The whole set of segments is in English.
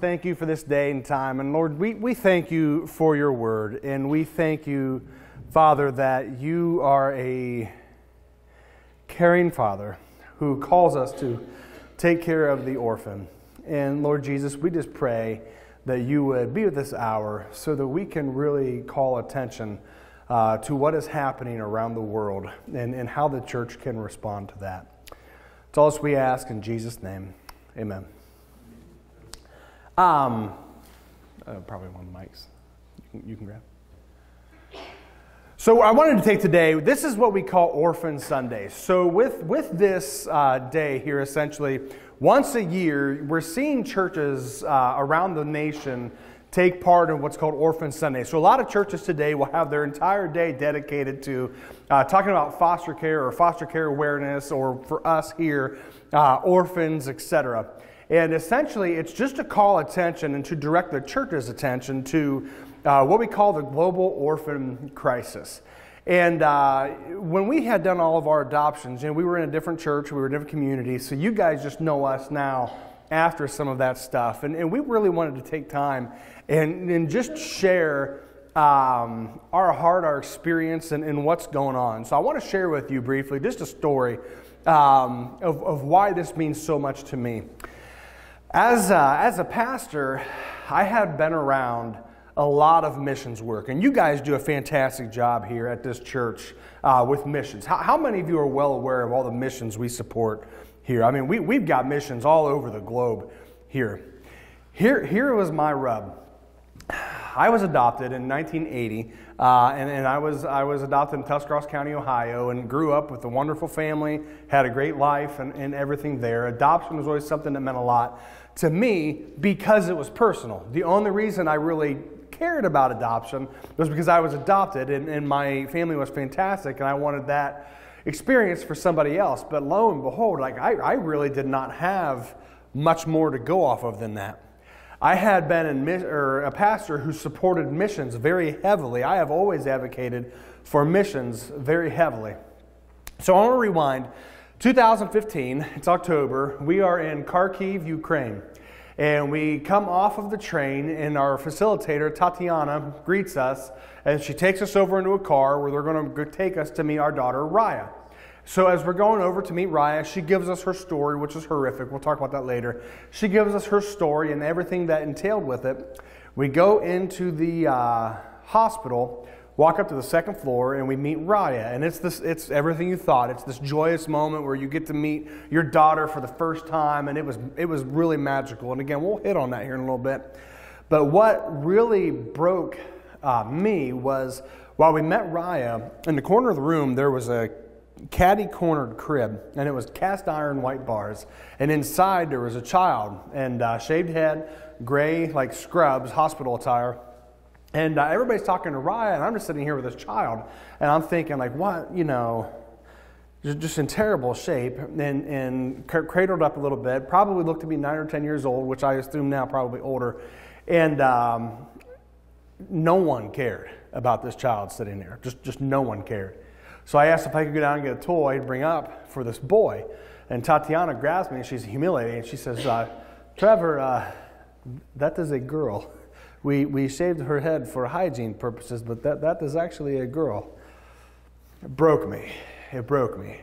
thank you for this day and time. And Lord, we, we thank you for your word. And we thank you, Father, that you are a caring Father who calls us to take care of the orphan. And Lord Jesus, we just pray that you would be with this hour so that we can really call attention uh, to what is happening around the world and, and how the church can respond to that. It's all we ask in Jesus' name. Amen. Um, uh, probably one of the mics. You can, you can grab. So I wanted to take today, this is what we call Orphan Sunday. So with, with this uh, day here, essentially, once a year, we're seeing churches uh, around the nation take part in what's called Orphan Sunday. So a lot of churches today will have their entire day dedicated to uh, talking about foster care or foster care awareness, or for us here, uh, orphans, etc. And essentially, it's just to call attention and to direct the church's attention to uh, what we call the global orphan crisis. And uh, when we had done all of our adoptions, you know, we were in a different church, we were in a different community, so you guys just know us now after some of that stuff. And, and we really wanted to take time and, and just share um, our heart, our experience, and, and, what's going on. So I want to share with you briefly just a story um, of, of why this means so much to me. As, uh, as a pastor, I had been around a lot of missions work. And you guys do a fantastic job here at this church uh, with missions. How, how, many of you are well aware of all the missions we support here? I mean, we, we've got missions all over the globe here. Here, here was my rub. I was adopted in 1980, uh, and, and I, was, I was adopted in Tuscarawas County, Ohio, and grew up with a wonderful family, had a great life, and, and everything there. Adoption was always something that meant a lot to me because it was personal. The only reason I really cared about adoption was because I was adopted and, and my family was fantastic and I wanted that experience for somebody else. But lo and behold, like I, I really did not have much more to go off of than that. I had been in, a pastor who supported missions very heavily. I have always advocated for missions very heavily. So I want to rewind. 2015, it's October. We are in Kharkiv, Ukraine. And we come off of the train, and our facilitator, Tatiana, greets us, and she takes us over into a car where they're going to take us to meet our daughter, Raya. So, as we're going over to meet Raya, she gives us her story, which is horrific. We'll talk about that later. She gives us her story and everything that entailed with it. We go into the uh, hospital walk up to the second floor and we meet Raya. And it's this it's everything you thought. It's this joyous moment where you get to meet your daughter for the first time and it was it was really magical. And again, we'll hit on that here in a little bit. But what really broke uh, me was while we met Raya, in the corner of the room there was a caddy cornered crib and it was cast iron white bars and inside there was a child and uh, shaved head gray like scrubs hospital attire and uh, everybody's talking to Raya, and I'm just sitting here with this child, and I'm thinking, like, what, you know, just in terrible shape, and, and cradled up a little bit, probably looked to be nine or 10 years old, which I assume now probably older. And um, no one cared about this child sitting there. Just, just no one cared. So I asked if I could go down and get a toy to bring up for this boy. And Tatiana grabs me, and she's humiliated, and she says, uh, Trevor, uh, that is a girl. We, we shaved her head for hygiene purposes, but that, that is actually a girl. It broke me. It broke me.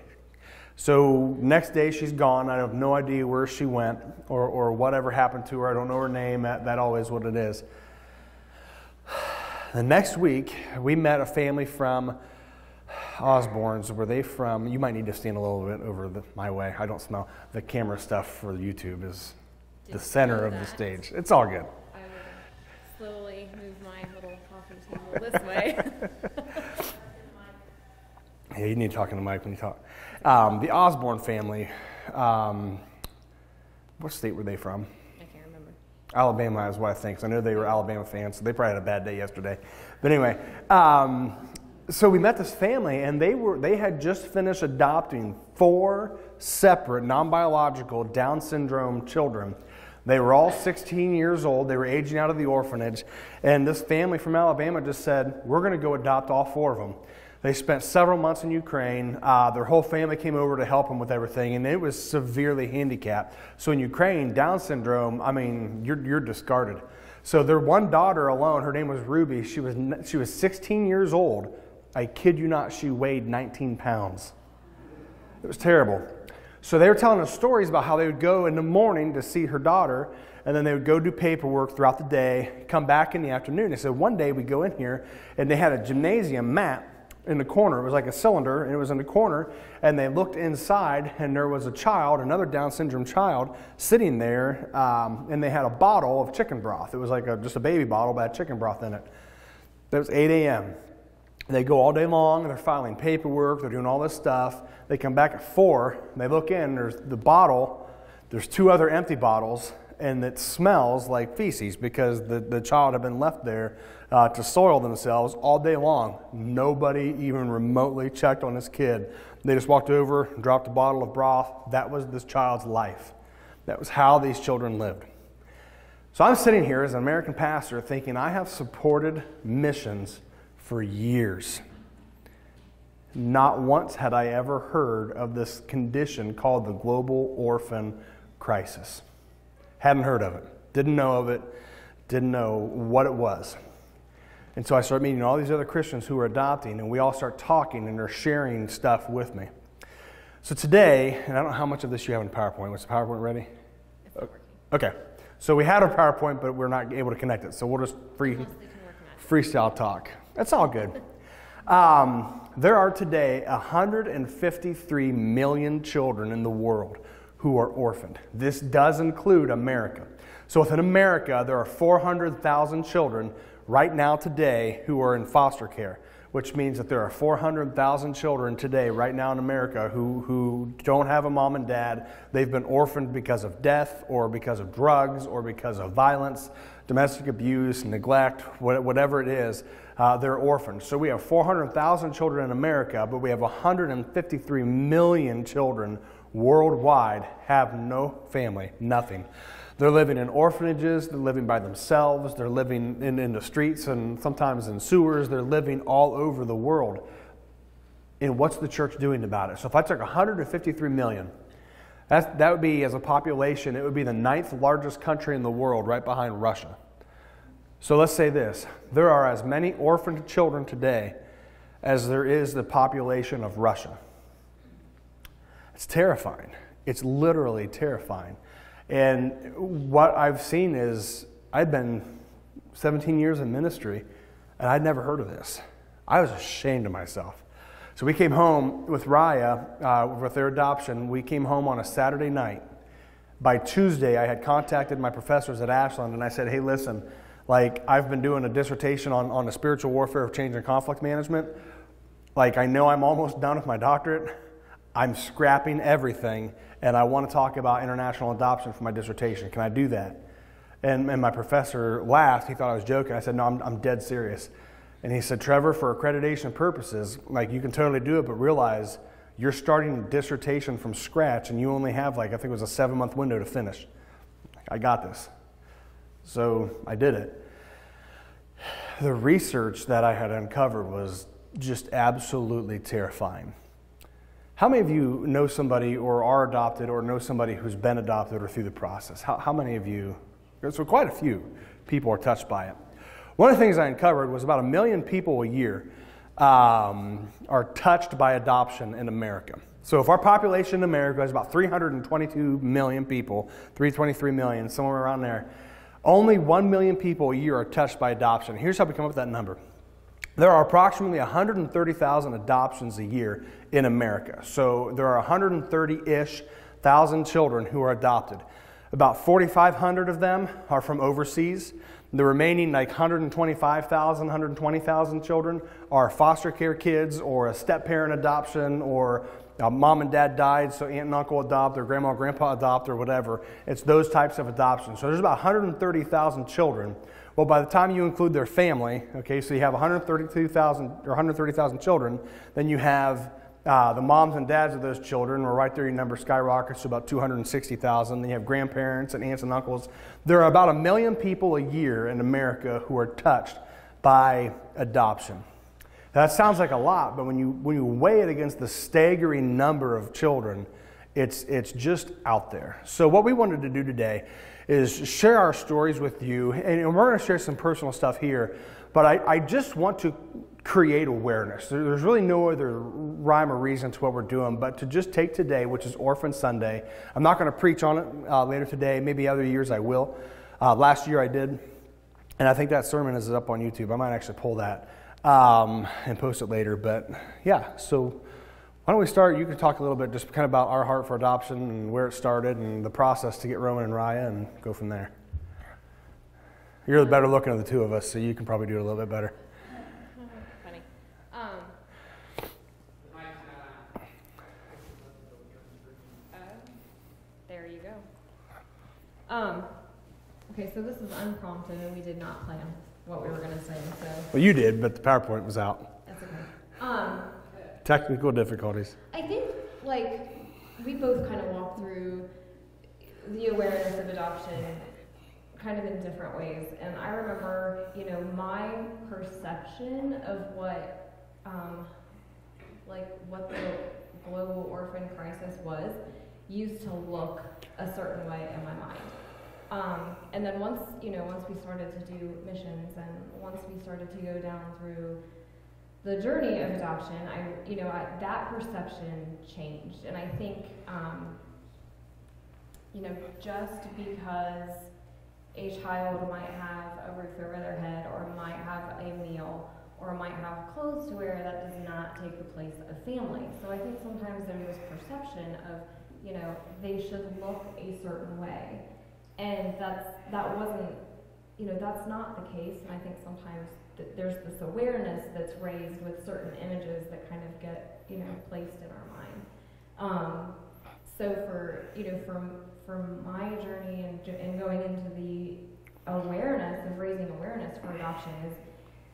So next day she's gone. I have no idea where she went or, or whatever happened to her. I don't know her name. That, that always what it is. The next week we met a family from Osborne's. Were they from? You might need to stand a little bit over the, my way. I don't smell the camera stuff for YouTube is the center of the stage. It's all good this way. yeah, you need to talk in the mic when you talk. Um, the Osborne family, um, what state were they from? I can't remember. Alabama is what I think. I know they were Alabama fans, so they probably had a bad day yesterday. But anyway, um, so we met this family, and they were they had just finished adopting four separate non-biological Down syndrome children they were all 16 years old. They were aging out of the orphanage. And this family from Alabama just said, We're going to go adopt all four of them. They spent several months in Ukraine. Uh, their whole family came over to help them with everything, and it was severely handicapped. So in Ukraine, Down syndrome, I mean, you're, you're discarded. So their one daughter alone, her name was Ruby, she was, she was 16 years old. I kid you not, she weighed 19 pounds. It was terrible. So they were telling us stories about how they would go in the morning to see her daughter, and then they would go do paperwork throughout the day, come back in the afternoon. They said one day we go in here, and they had a gymnasium mat in the corner. It was like a cylinder, and it was in the corner. And they looked inside, and there was a child, another Down syndrome child, sitting there, um, and they had a bottle of chicken broth. It was like a, just a baby bottle, but had chicken broth in it. It was 8 a.m. They go all day long, they're filing paperwork, they're doing all this stuff. They come back at 4, they look in, there's the bottle, there's two other empty bottles, and it smells like feces because the, the child had been left there uh, to soil themselves all day long. Nobody even remotely checked on this kid. They just walked over, dropped a bottle of broth. That was this child's life. That was how these children lived. So I'm sitting here as an American pastor thinking I have supported missions for years. Not once had I ever heard of this condition called the global orphan crisis. Hadn't heard of it, didn't know of it, didn't know what it was. And so I start meeting all these other Christians who are adopting, and we all start talking and they're sharing stuff with me. So today, and I don't know how much of this you have in PowerPoint. Was the PowerPoint ready? Okay. So we had a PowerPoint, but we're not able to connect it. So we'll just free, freestyle talk. That's all good. Um, there are today 153 million children in the world who are orphaned. This does include America. So within America, there are 400,000 children right now today who are in foster care, which means that there are 400,000 children today, right now in America, who, who don't have a mom and dad. They've been orphaned because of death or because of drugs or because of violence, domestic abuse, neglect, whatever it is. Uh, they're orphaned. So we have 400,000 children in America, but we have 153 million children worldwide have no family, nothing. They're living in orphanages, they're living by themselves, they're living in, in the streets and sometimes in sewers, they're living all over the world. And what's the church doing about it? So if I took 153 million, that, that would be, as a population, it would be the ninth largest country in the world, right behind Russia. So let's say this there are as many orphaned children today as there is the population of Russia. It's terrifying. It's literally terrifying. And what I've seen is I've been 17 years in ministry and I'd never heard of this. I was ashamed of myself. So we came home with Raya, uh, with their adoption. We came home on a Saturday night. By Tuesday, I had contacted my professors at Ashland and I said, hey, listen, like I've been doing a dissertation on, on the spiritual warfare of change and conflict management. Like I know I'm almost done with my doctorate. I'm scrapping everything and I want to talk about international adoption for my dissertation. Can I do that? And, and my professor laughed. He thought I was joking. I said, No, I'm, I'm dead serious. And he said, Trevor, for accreditation purposes, like you can totally do it, but realize you're starting a dissertation from scratch and you only have like, I think it was a seven month window to finish. I got this. So I did it. The research that I had uncovered was just absolutely terrifying. How many of you know somebody or are adopted or know somebody who's been adopted or through the process? How, how many of you? So, quite a few people are touched by it. One of the things I uncovered was about a million people a year um, are touched by adoption in America. So, if our population in America is about 322 million people, 323 million, somewhere around there, only 1 million people a year are touched by adoption. Here's how we come up with that number there are approximately 130,000 adoptions a year in America. So there are 130 ish thousand children who are adopted. About 4,500 of them are from overseas. The remaining, like 125,000, 120,000 children, are foster care kids or a step parent adoption or mom and dad died, so aunt and uncle adopt or grandma and grandpa adopt or whatever. It's those types of adoptions. So there's about 130,000 children well, by the time you include their family, okay, so you have 132,000 or 130,000 children, then you have uh, the moms and dads of those children, were right there, your number skyrockets to about 260,000. Then you have grandparents and aunts and uncles. There are about a million people a year in America who are touched by adoption. That sounds like a lot, but when you, when you weigh it against the staggering number of children, it's, it's just out there. So, what we wanted to do today is share our stories with you, and we're going to share some personal stuff here, but I, I just want to create awareness. There's really no other rhyme or reason to what we're doing, but to just take today, which is Orphan Sunday. I'm not going to preach on it uh, later today. Maybe other years I will. Uh, last year I did, and I think that sermon is up on YouTube. I might actually pull that um, and post it later. But yeah, so why don't we start? You can talk a little bit just kind of about our heart for adoption and where it started and the process to get Roman and Raya and go from there. You're the better looking of the two of us, so you can probably do it a little bit better. Um, okay, so this is unprompted, and we did not plan what we were going to say. So Well, you did, but the PowerPoint was out. that's okay. Um, Technical difficulties. I think like we both kind of walked through the awareness of adoption kind of in different ways. And I remember, you know, my perception of what, um, like, what the global orphan crisis was used to look a certain way in my mind. Um, and then once, you know, once we started to do missions and once we started to go down through the journey of adoption, I, you know, I, that perception changed. And I think, um, you know, just because a child might have a roof over their head or might have a meal or might have clothes to wear, that does not take the place of family. So I think sometimes there's this perception of, you know, they should look a certain way. And that's, that wasn't, you know, that's not the case. And I think sometimes th- there's this awareness that's raised with certain images that kind of get, you know, placed in our mind. Um, so for, you know, from, from my journey and, and going into the awareness of raising awareness for adoption is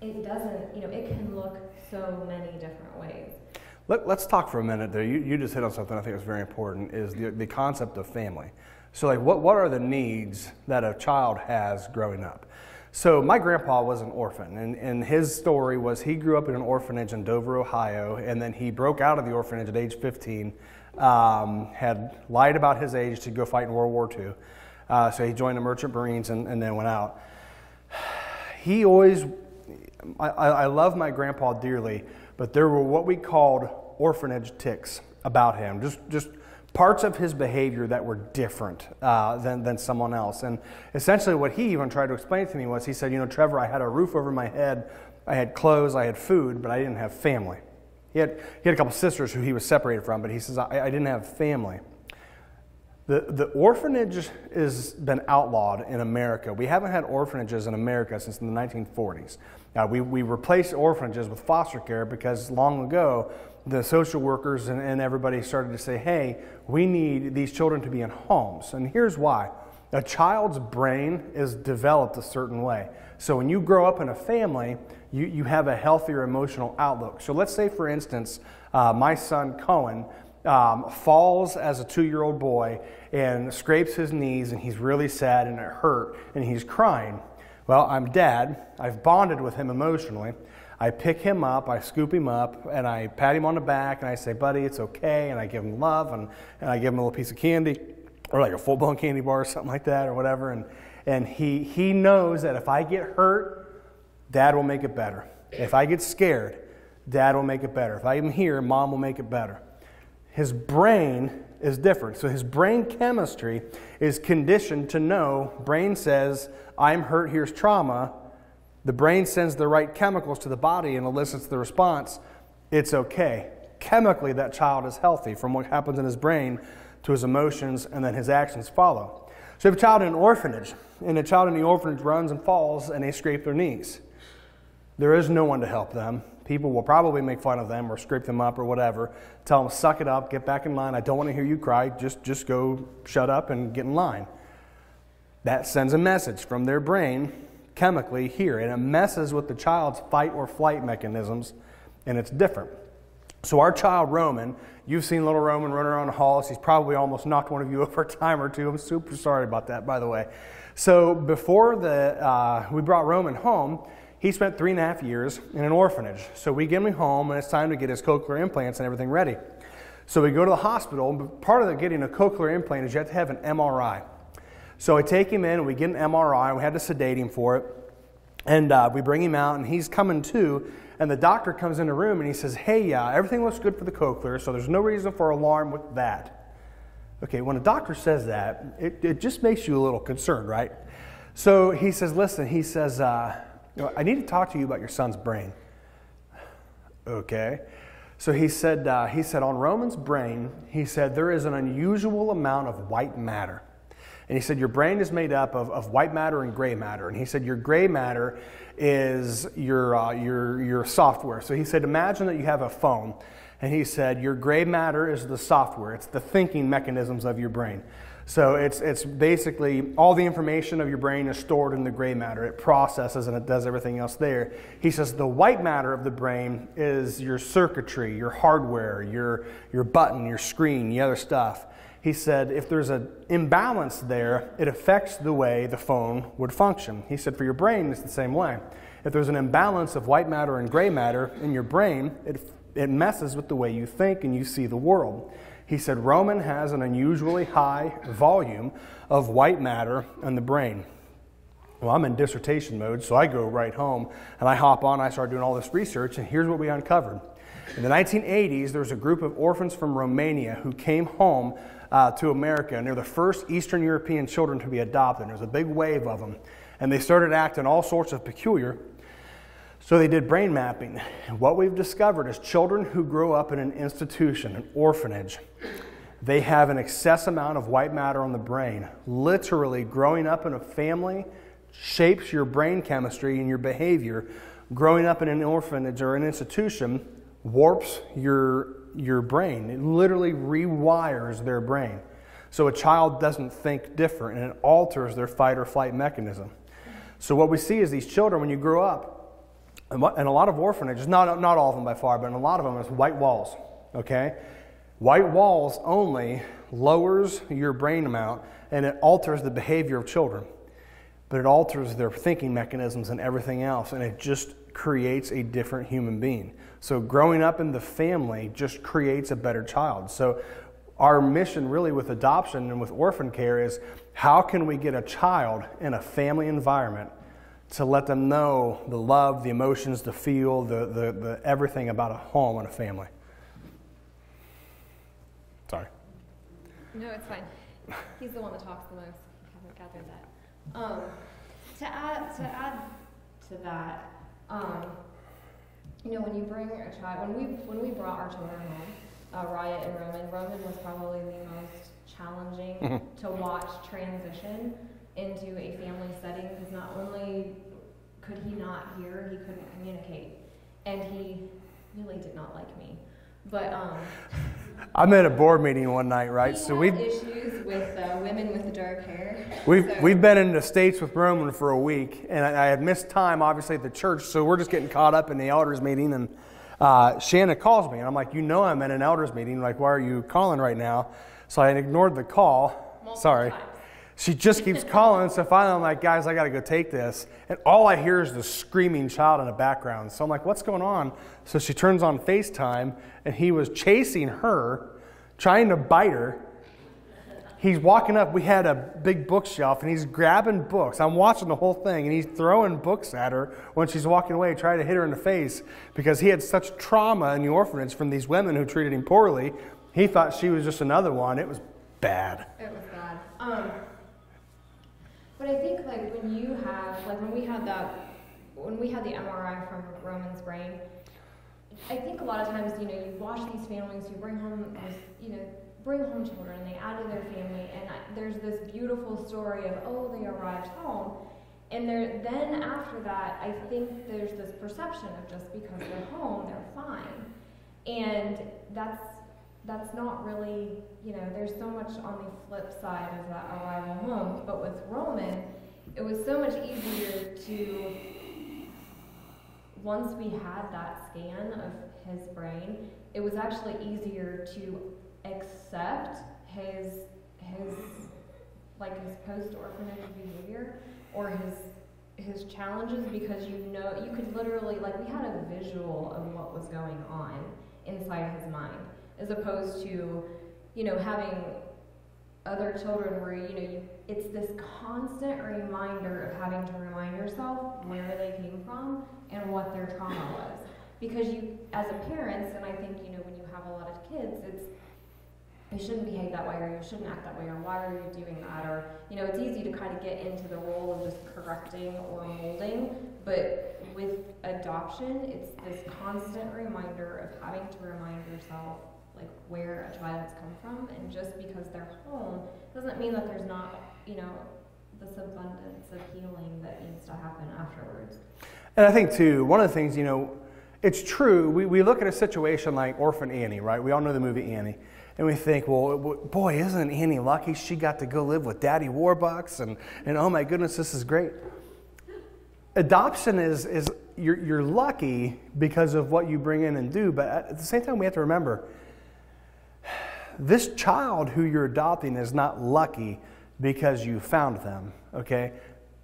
it doesn't, you know, it can look so many different ways. Let, us talk for a minute there. You, you just hit on something I think is very important is the, the concept of family. So, like, what, what are the needs that a child has growing up? So, my grandpa was an orphan, and, and his story was he grew up in an orphanage in Dover, Ohio, and then he broke out of the orphanage at age 15, um, had lied about his age to go fight in World War II. Uh, so, he joined the Merchant Marines and, and then went out. He always, I, I love my grandpa dearly, but there were what we called orphanage ticks about him. Just, just parts of his behavior that were different uh, than, than someone else. And essentially, what he even tried to explain to me was he said, You know, Trevor, I had a roof over my head, I had clothes, I had food, but I didn't have family. He had, he had a couple sisters who he was separated from, but he says, I, I didn't have family. The, the orphanage has been outlawed in America. We haven't had orphanages in America since the 1940s. Now, we, we replaced orphanages with foster care because long ago the social workers and, and everybody started to say, hey, we need these children to be in homes. And here's why a child's brain is developed a certain way. So when you grow up in a family, you, you have a healthier emotional outlook. So let's say, for instance, uh, my son Cohen um, falls as a two year old boy and scrapes his knees, and he's really sad and it hurt, and he's crying. Well, I'm dad. I've bonded with him emotionally. I pick him up, I scoop him up, and I pat him on the back, and I say, buddy, it's okay, and I give him love, and, and I give him a little piece of candy, or like a full blown candy bar or something like that, or whatever. And, and he, he knows that if I get hurt, dad will make it better. If I get scared, dad will make it better. If I'm here, mom will make it better. His brain is different. So his brain chemistry is conditioned to know, brain says, I'm hurt, here's trauma the brain sends the right chemicals to the body and elicits the response, it's okay. Chemically, that child is healthy from what happens in his brain to his emotions, and then his actions follow. So, if a child in an orphanage, and a child in the orphanage runs and falls and they scrape their knees, there is no one to help them. People will probably make fun of them or scrape them up or whatever. Tell them, suck it up, get back in line. I don't want to hear you cry. Just, just go shut up and get in line. That sends a message from their brain chemically here, and it messes with the child's fight or flight mechanisms, and it's different. So, our child Roman, you've seen little Roman running around the halls. He's probably almost knocked one of you over a time or two. I'm super sorry about that, by the way. So, before the, uh, we brought Roman home, he spent three and a half years in an orphanage. So we get him home, and it's time to get his cochlear implants and everything ready. So we go to the hospital. But part of the getting a cochlear implant is you have to have an MRI. So I take him in, and we get an MRI, and we had to sedate him for it. And uh, we bring him out, and he's coming to. And the doctor comes in the room and he says, Hey, uh, everything looks good for the cochlear, so there's no reason for alarm with that. Okay, when a doctor says that, it, it just makes you a little concerned, right? So he says, Listen, he says, uh, I need to talk to you about your son's brain. Okay. So he said, uh, he said, on Roman's brain, he said, there is an unusual amount of white matter. And he said, Your brain is made up of, of white matter and gray matter. And he said, Your gray matter is your, uh, your, your software. So he said, Imagine that you have a phone. And he said, Your gray matter is the software, it's the thinking mechanisms of your brain. So it's, it's basically all the information of your brain is stored in the gray matter. It processes and it does everything else there. He says the white matter of the brain is your circuitry, your hardware, your, your button, your screen, the other stuff. He said if there's an imbalance there, it affects the way the phone would function. He said for your brain, it's the same way. If there's an imbalance of white matter and gray matter in your brain, it, it messes with the way you think and you see the world. He said Roman has an unusually high volume of white matter in the brain. Well, I'm in dissertation mode, so I go right home and I hop on. I start doing all this research, and here's what we uncovered. In the 1980s, there was a group of orphans from Romania who came home uh, to America, and they're the first Eastern European children to be adopted. There was a big wave of them, and they started acting all sorts of peculiar. So they did brain mapping. And what we've discovered is children who grow up in an institution, an orphanage, they have an excess amount of white matter on the brain. Literally, growing up in a family shapes your brain chemistry and your behavior. Growing up in an orphanage or an institution warps your, your brain. It literally rewires their brain. So a child doesn't think different and it alters their fight or flight mechanism. So what we see is these children, when you grow up, and a lot of orphanages, not, not all of them by far, but in a lot of them, is white walls. Okay? White walls only lowers your brain amount and it alters the behavior of children, but it alters their thinking mechanisms and everything else, and it just creates a different human being. So, growing up in the family just creates a better child. So, our mission really with adoption and with orphan care is how can we get a child in a family environment to let them know the love, the emotions, the feel, the, the, the everything about a home and a family. Sorry. No, it's fine. He's the one that talks the most. I haven't gathered that. Um, to add to add to that, um, you know, when you bring a child, when we when we brought our children home, uh, Raya and Roman, Roman was probably the most challenging mm-hmm. to watch transition into a family setting because not only could he not hear, he couldn't communicate, and he really did not like me. But um, I'm at a board meeting one night, right? so we've issues with uh, women with the dark hair. We've so. we've been in the states with Roman for a week, and I, I, had missed time, obviously, at the church. So we're just getting caught up in the elders meeting, and uh, Shanna calls me, and I'm like, "You know, I'm at an elders meeting. Like, why are you calling right now?" So I ignored the call. Multiple Sorry. Times she just keeps calling. So finally, I'm like, guys, I got to go take this. And all I hear is the screaming child in the background. So I'm like, what's going on? So she turns on FaceTime, and he was chasing her, trying to bite her. He's walking up. We had a big bookshelf, and he's grabbing books. I'm watching the whole thing, and he's throwing books at her when she's walking away, trying to hit her in the face because he had such trauma in the orphanage from these women who treated him poorly. He thought she was just another one. It was bad. It was bad. Um, but I think like when you have like when we had that when we had the MRI from Roman's brain, I think a lot of times you know you watch these families who bring home you know bring home children and they add to their family and I, there's this beautiful story of oh they arrived home and there then after that I think there's this perception of just because they're home they're fine and that's that's not really, you know, there's so much on the flip side of that arrival home. But with Roman, it was so much easier to, once we had that scan of his brain, it was actually easier to accept his, his, like his post orphanage behavior or his his challenges because you know you could literally like we had a visual of what was going on inside his mind as opposed to you know having other children where you know you, it's this constant reminder of having to remind yourself where they came from and what their trauma was. Because you as a parent and i think you know when you have a lot of kids it's you shouldn't behave that way or you shouldn't act that way or why are you doing that? Or you know it's easy to kind of get into the role of just correcting or molding but with adoption it's this constant reminder of having to remind yourself like where a child's come from and just because they're home doesn't mean that there's not you know this abundance of healing that needs to happen afterwards and i think too one of the things you know it's true we, we look at a situation like orphan annie right we all know the movie annie and we think, well, boy, isn't Annie lucky she got to go live with Daddy Warbucks? And, and oh my goodness, this is great. Adoption is, is you're, you're lucky because of what you bring in and do, but at the same time, we have to remember this child who you're adopting is not lucky because you found them, okay?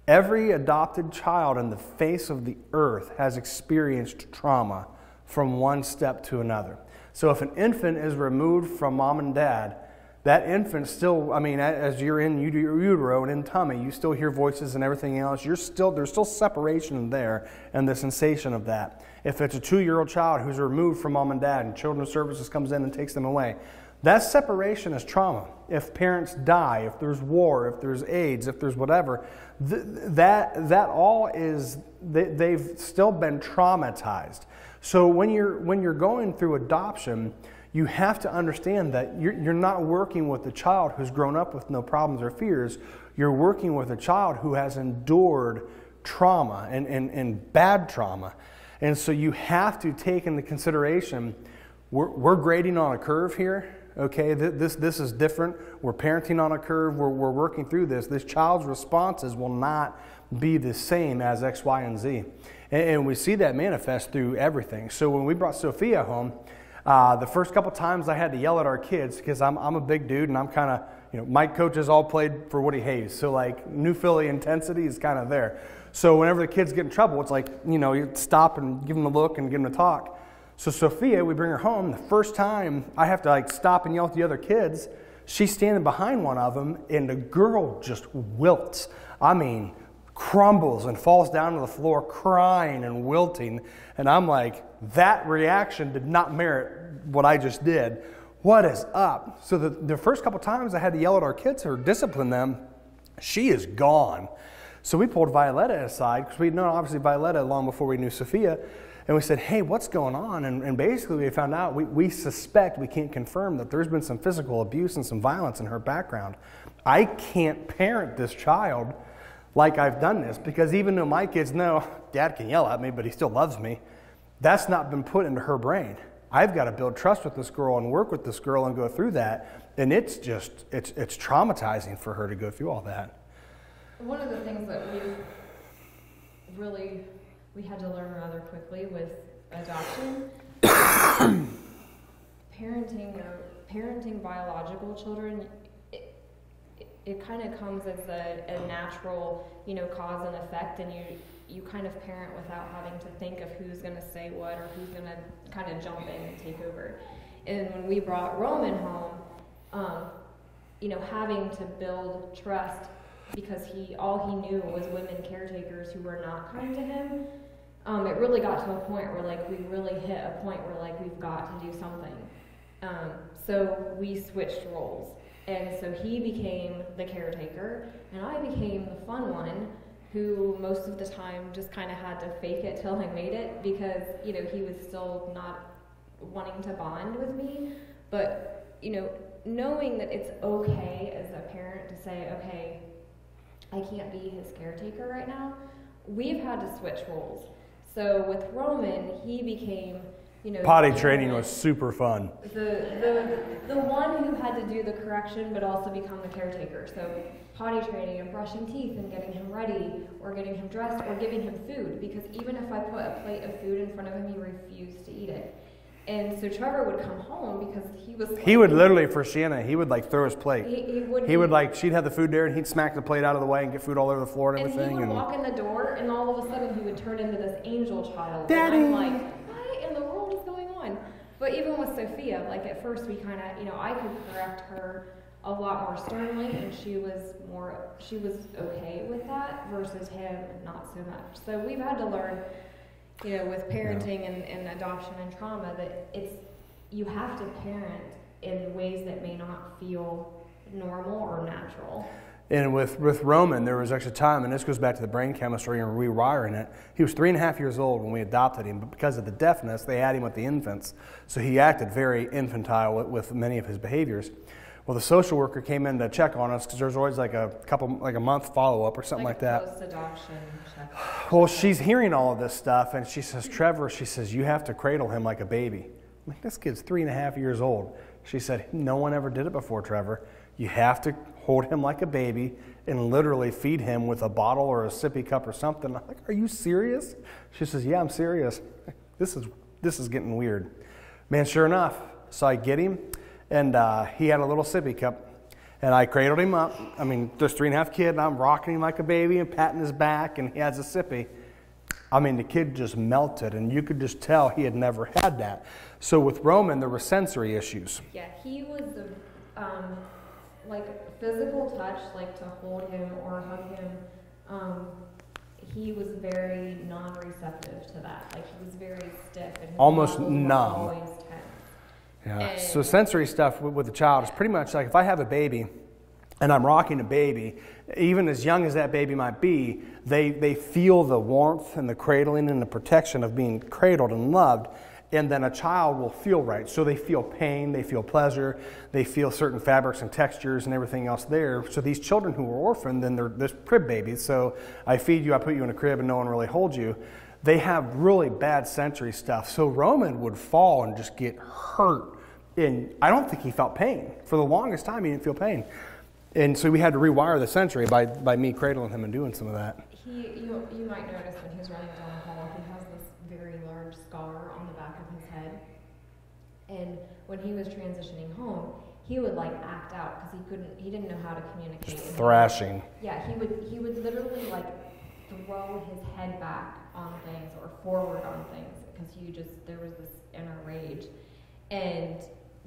Every adopted child in the face of the earth has experienced trauma from one step to another. So if an infant is removed from mom and dad, that infant still, I mean, as you're in utero and in tummy, you still hear voices and everything else. You're still, there's still separation there and the sensation of that. If it's a two year old child who's removed from mom and dad and Children's Services comes in and takes them away, that separation is trauma. If parents die, if there's war, if there's AIDS, if there's whatever, th- that, that all is, they, they've still been traumatized. So when you're, when you're going through adoption, you have to understand that you're, you're not working with a child who's grown up with no problems or fears. You're working with a child who has endured trauma and, and, and bad trauma. And so you have to take into consideration we're, we're grading on a curve here. Okay, this, this is different. We're parenting on a curve. We're, we're working through this. This child's responses will not be the same as X, Y, and Z. And, and we see that manifest through everything. So when we brought Sophia home, uh, the first couple times I had to yell at our kids because I'm, I'm a big dude and I'm kind of, you know, my coaches all played for Woody Hayes. So, like, New Philly intensity is kind of there. So, whenever the kids get in trouble, it's like, you know, you stop and give them a look and give them a talk. So, Sophia, we bring her home. The first time I have to, like, stop and yell at the other kids, she's standing behind one of them and the girl just wilts. I mean, crumbles and falls down to the floor crying and wilting. And I'm like, that reaction did not merit what I just did. What is up? So the, the first couple times I had to yell at our kids or discipline them, she is gone. So we pulled Violetta aside because we'd known obviously Violetta long before we knew Sophia. And we said, hey, what's going on? And, and basically, we found out, we, we suspect, we can't confirm that there's been some physical abuse and some violence in her background. I can't parent this child like I've done this because even though my kids know dad can yell at me, but he still loves me, that's not been put into her brain. I've got to build trust with this girl and work with this girl and go through that. And it's just, it's, it's traumatizing for her to go through all that. One of the things that we've really, we had to learn rather quickly with adoption, parenting, or parenting biological children, it kind of comes as a, a natural, you know, cause and effect, and you you kind of parent without having to think of who's going to say what or who's going to kind of jump in and take over. And when we brought Roman home, um, you know, having to build trust because he all he knew was women caretakers who were not kind to him. Um, it really got to a point where like we really hit a point where like we've got to do something. Um, so we switched roles. And so he became the caretaker, and I became the fun one who most of the time just kind of had to fake it till I made it because, you know, he was still not wanting to bond with me. But, you know, knowing that it's okay as a parent to say, okay, I can't be his caretaker right now, we've had to switch roles. So with Roman, he became you know, potty training was super fun. The, the, the one who had to do the correction but also become the caretaker. So potty training and brushing teeth and getting him ready or getting him dressed or giving him food because even if I put a plate of food in front of him, he refused to eat it. And so Trevor would come home because he was. He would literally for Shanna, he would like throw his plate. He, he would. He would like she'd have the food there and he'd smack the plate out of the way and get food all over the floor and And he everything. would And, walk in the door, and all of a sudden he would turn into this angel child. Daddy. And I'm like, what in the world is going on? But even with Sophia, like at first we kind of, you know, I could correct her a lot more sternly, and she was more, she was okay with that versus him not so much. So we've had to learn, you know, with parenting and, and adoption and trauma that it's you have to parent in ways that may not feel normal or natural. and with, with Roman, there was actually time, and this goes back to the brain chemistry and rewiring it. He was three and a half years old when we adopted him, but because of the deafness, they had him with the infants. So he acted very infantile with, with many of his behaviors. Well, the social worker came in to check on us because there's always like a couple, like a month follow up or something like, that. Post adoption. Well, she's hearing all of this stuff, and she says, Trevor, she says, you have to cradle him like a baby. I'm like, this kid's three and a half years old. She said, no one ever did it before, Trevor. You have to hold him like a baby and literally feed him with a bottle or a sippy cup or something. I'm like, are you serious? She says, yeah, I'm serious. This is, this is getting weird. Man, sure enough, so I get him, and uh, he had a little sippy cup. And I cradled him up. I mean, this three and a half kid, and I'm rocking him like a baby and patting his back, and he has a sippy. I mean, the kid just melted, and you could just tell he had never had that. So with Roman, there were sensory issues. Yeah, he was the um, like physical touch, like to hold him or hug him. Um, he was very non-receptive to that. Like he was very stiff and Almost numb. Yeah. So sensory stuff with, with a child is pretty much like if I have a baby and I'm rocking a baby, even as young as that baby might be, they, they feel the warmth and the cradling and the protection of being cradled and loved. And then a child will feel right. So they feel pain, they feel pleasure, they feel certain fabrics and textures and everything else there. So these children who are orphaned, then they're this crib babies. So I feed you, I put you in a crib, and no one really holds you. They have really bad sensory stuff. So Roman would fall and just get hurt. And I don't think he felt pain. For the longest time, he didn't feel pain. And so we had to rewire the sensory by, by me cradling him and doing some of that. He, you, you might notice when he's running down the hall, he has this very large scar on the back of his head. And when he was transitioning home, he would like act out because he couldn't, he didn't know how to communicate. Thrashing. Yeah, he would, he would literally like throw his head back on things or forward on things because he just, there was this inner rage. And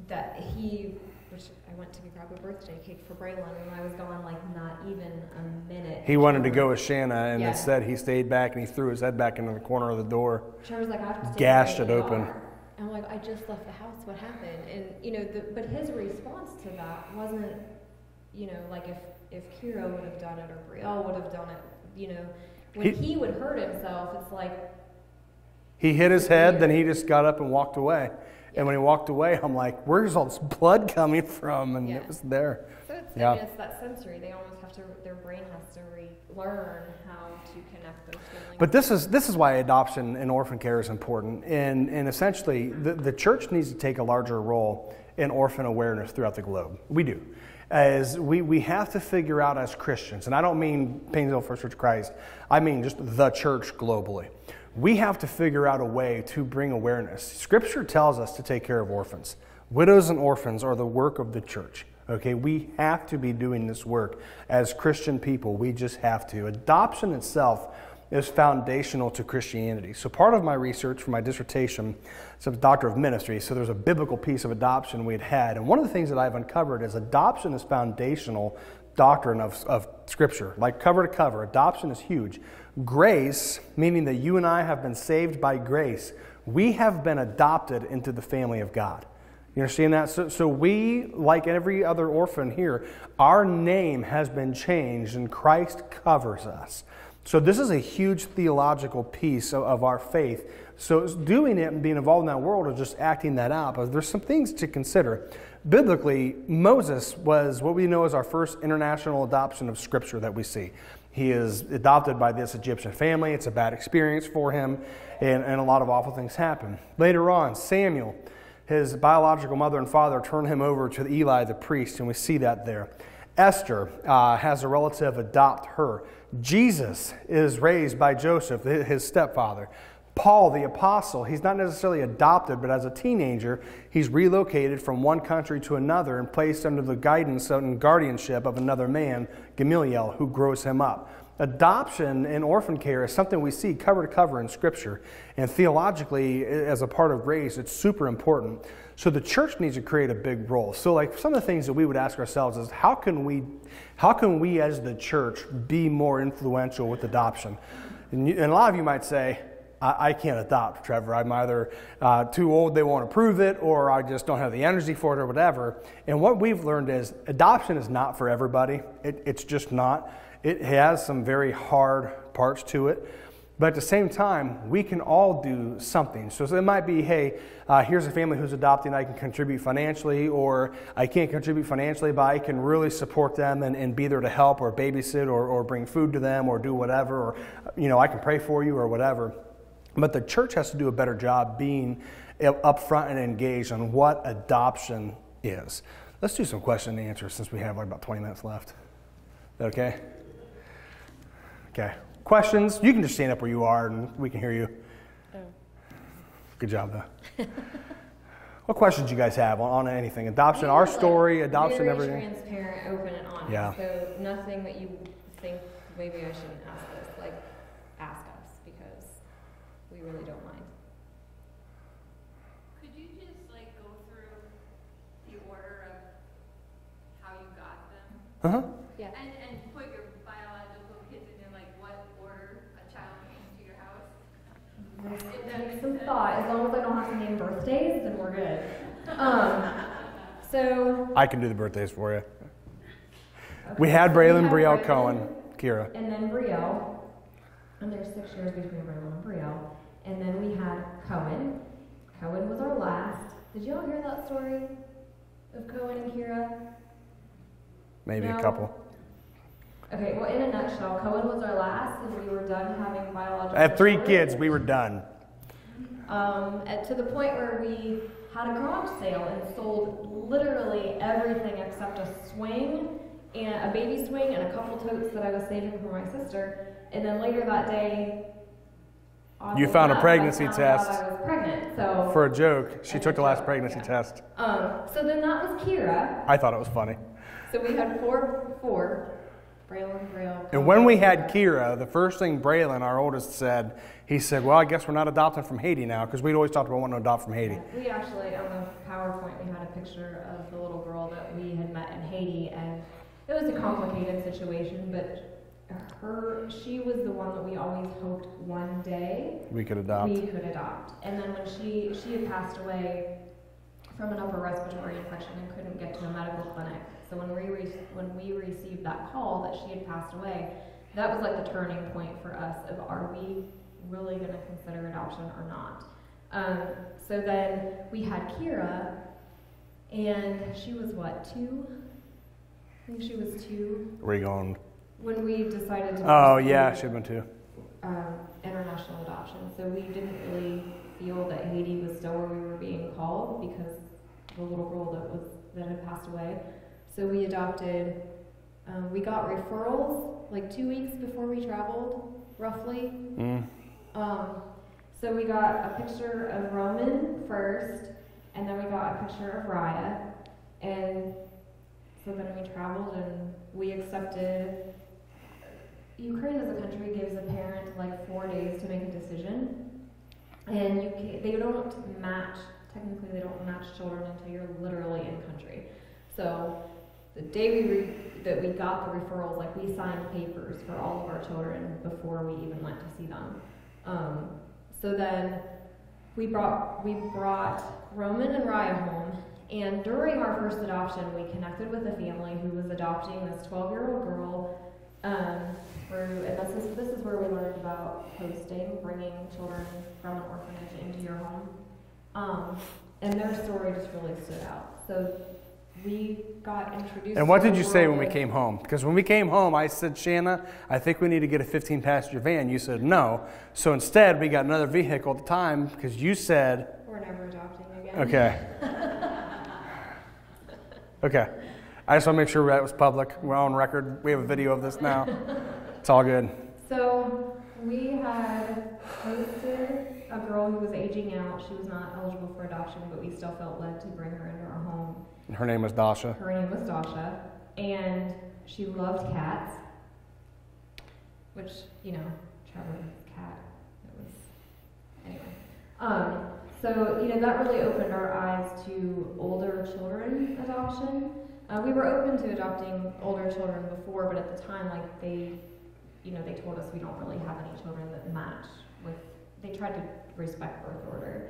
that he, which I went to grab a birthday cake for Braylon and I was gone like not even a minute. He wanted to go with Shanna, and Yeah. instead he stayed back and he threw his head back into the corner of the door. Trevor's like, I have to Gashed it open. And I'm like, I just left the house. What happened? And you know, the, but his response to that wasn't, you know, like if if Kira would have done it or Brielle would have done it. You know, when He- he, would hurt himself, it's like, He hit his head, then he just got up and walked away. And when he walked away, I'm like, where's all this blood coming from? And Yeah. it was there. so it's, Yeah. I mean, it's that sensory. They almost have to, their brain has to relearn how to connect those feelings. But this is, this is why adoption and orphan care is important. And, and essentially, the, the church needs to take a larger role in orphan awareness throughout the globe. We do. As we, we have to figure out as Christians, and I don't mean Painesville First Church Christ, I mean just the church globally. We have to figure out a way to bring awareness. Scripture tells us to take care of orphans. Widows and orphans are the work of the church. Okay, we have to be doing this work as Christian people. We just have to. Adoption itself is foundational to Christianity. So, part of my research for my dissertation is a doctor of ministry. So, there's a biblical piece of adoption we had had. And one of the things that I've uncovered is adoption is foundational doctrine of, of Scripture, like cover to cover. Adoption is huge. Grace, meaning that you and I have been saved by grace, we have been adopted into the family of God. You understand that? So, so we, like every other orphan here, our name has been changed and Christ covers us. So this is a huge theological piece of, of our faith. So doing it and being involved in that world is just acting that out. But there's some things to consider. Biblically, Moses was what we know as our first international adoption of Scripture that we see. He is adopted by this Egyptian family. It's a bad experience for him, and, and a lot of awful things happen. Later on, Samuel his biological mother and father turn him over to Eli the priest, and we see that there. Esther uh, has a relative adopt her. Jesus is raised by Joseph, his stepfather. Paul, the apostle, he's not necessarily adopted, but as a teenager, he's relocated from one country to another and placed under the guidance and guardianship of another man, Gamaliel, who grows him up. Adoption and orphan care is something we see cover to cover in Scripture. And theologically, as a part of grace, it's super important. So the church needs to create a big role. So, like some of the things that we would ask ourselves is how can we, how can we as the church be more influential with adoption? And, you, and a lot of you might say, I, I can't adopt, Trevor. I'm either uh, too old, they won't approve it, or I just don't have the energy for it, or whatever. And what we've learned is adoption is not for everybody. It, it's just not. It has some very hard parts to it. But at the same time, we can all do something. So, it might be, hey, uh, here's a family who's adopting, I can contribute financially, or I can't contribute financially, but I can really support them and, and be there to help, or babysit, or, or bring food to them, or do whatever, or, you know, I can pray for you, or whatever. But the church has to do a better job being upfront and engaged on what adoption is. Let's do some question and answer since we have like about 20 minutes left. Okay? Okay. Questions? You can just stand up where you are and we can hear you. Oh. Good job, though. what questions do you guys have on, on anything? Adoption, our story, like adoption, very everything? transparent, open, and honest. Yeah. So nothing that you think maybe I shouldn't ask this. Like, ask us because we really don't mind. Could you just like go through the order of how you got them? Uh huh. Yeah. And, and put your biological kids in like what order a child came to your house? If that Take makes some sense. Thought. As long as I don't have to name birthdays, then we're good. Um, so I can do the birthdays for you. We had Braylon, Brielle Braylon. Cohen, Kira. And then Brielle, and there's six years between Brielle and Brielle. And then we had Cohen. Cohen was our last. Did y'all hear that story of Cohen and Kira? Maybe No. a couple. Okay, well, in a nutshell, Cohen was our last, and we were done having biological. I had three children. kids, we were done. Um, to the point where we had a garage sale and sold literally everything except a swing and a baby swing and a couple totes that I was saving for my sister. And then later that day, you found a pregnancy found test. I was pregnant. So, For a joke, she took the last pregnancy yeah. test. um, so then that was Kira. I thought it was funny. So we had four, four, Braylon, Brielle. And when we had Kira, the first thing Braylon, our oldest, said, he said, Well, I guess we're not adopting from Haiti now, because we'd always talked about wanting to adopt from Haiti. We actually, on the PowerPoint, we had a picture of the little girl that we had met in Haiti, and it was a complicated situation, but her, she was the one that we always hoped one day We could adopt. we could adopt. And then when she, she had passed away from an upper respiratory infection and couldn't get to a medical clinic. So when we, re- when we received that call that she had passed away, that was like the turning point for us of are we really going to consider adoption or not? Um, so then we had Kira, and she was what, two? I think she was two Where you going? when we decided to. Oh, yeah, she had been two. Um, international adoption. So we didn't really feel that Haiti was still where we were being called because the little girl that was that had passed away. So we adopted. Um, we got referrals like two weeks before we traveled, roughly. Mm. Um, so we got a picture of Roman first, and then we got a picture of Raya, and so then we traveled and we accepted. Ukraine as a country gives a parent like four days to make a decision, and you can, they don't match. Technically, they don't match children until you're literally in country. So the day we re- that we got the referrals, like we signed papers for all of our children before we even went to see them. Um, so then we brought we brought Roman and Raya home, and during our first adoption, we connected with a family who was adopting this 12-year-old girl. Um, through, and this is this is where we learned about hosting, bringing children from an orphanage into your home. Um, and their story just really stood out. So we got introduced. And what did you say when we came home? Because when we came home, I said, Shanna, I think we need to get a 15 passenger van. You said no. So instead, we got another vehicle at the time because you said, We're never adopting again. okay. okay. I just want to make sure that was public. We're on record. We have a video of this now. It's all good. So we had hosted a girl who was aging out. She was not eligible for adoption, but we still felt led to bring her into our home. And her name was Dasha. Her name was Dasha, and she loved cats, which you know, Trevor's cat. It was anyway. Um, so you know that really opened our eyes to older children adoption. Uh, we were open to adopting older children before, but at the time, like they, you know, they told us we don't really have any children that match with. They tried to respect birth order.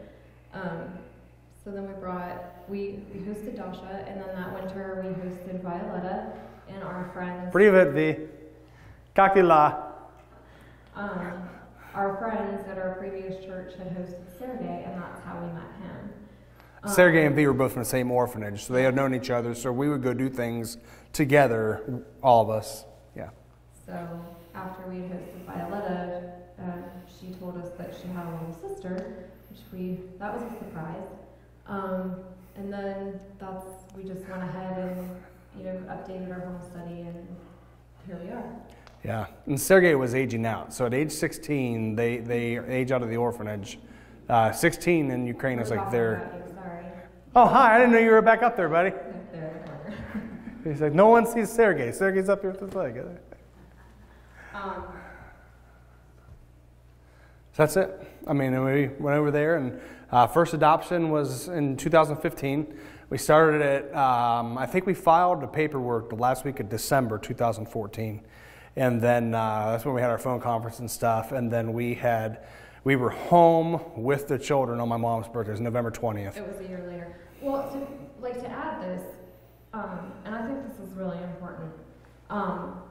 Um, so then we brought, we, we hosted Dasha, and then that winter we hosted Violetta and our friends. Privet vi. Kakila. Um, our friends at our previous church had hosted Sergey, and that's how we met him. Um, Sergey and V were both from the same orphanage, so they had known each other. So we would go do things together, all of us. Yeah. So after we had hosted Violetta, uh, she told us that she had a little sister, which we that was a surprise. Um, and then that's we just went ahead and you know updated our home study, and here we are. Yeah. And Sergey was aging out. So at age 16, they, they age out of the orphanage. Uh, 16 in Ukraine is like they're. Sorry. Oh, hi. I didn't know you were back up there, buddy. Up there in the corner. He's like, no one sees Sergey. Sergey's up here with his leg. Um, So that's it. I mean, we went over there, and uh, first adoption was in 2015. We started it, um, I think we filed the paperwork the last week of December 2014. And then uh, that's when we had our phone conference and stuff. And then we had, we were home with the children on my mom's birthday. It was November 20th. It was a year later. Well, to, like to add this, um, and I think this is really important. Um,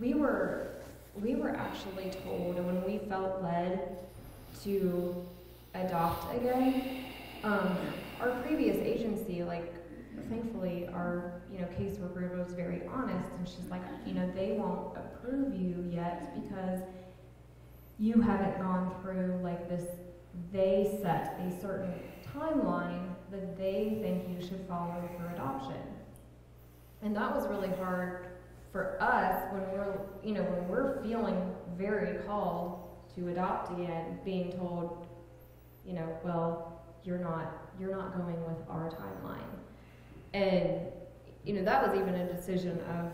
we were we were actually told, and when we felt led to adopt again, um, our previous agency, like thankfully our you know caseworker was very honest, and she's like, you know, they won't approve you yet because you haven't gone through like this they set a certain timeline that they think you should follow for adoption. And that was really hard for us when we're, you know, when we're feeling very called to adopt again, being told, you know, well, you're not, you're not going with our timeline. And, you know, that was even a decision of,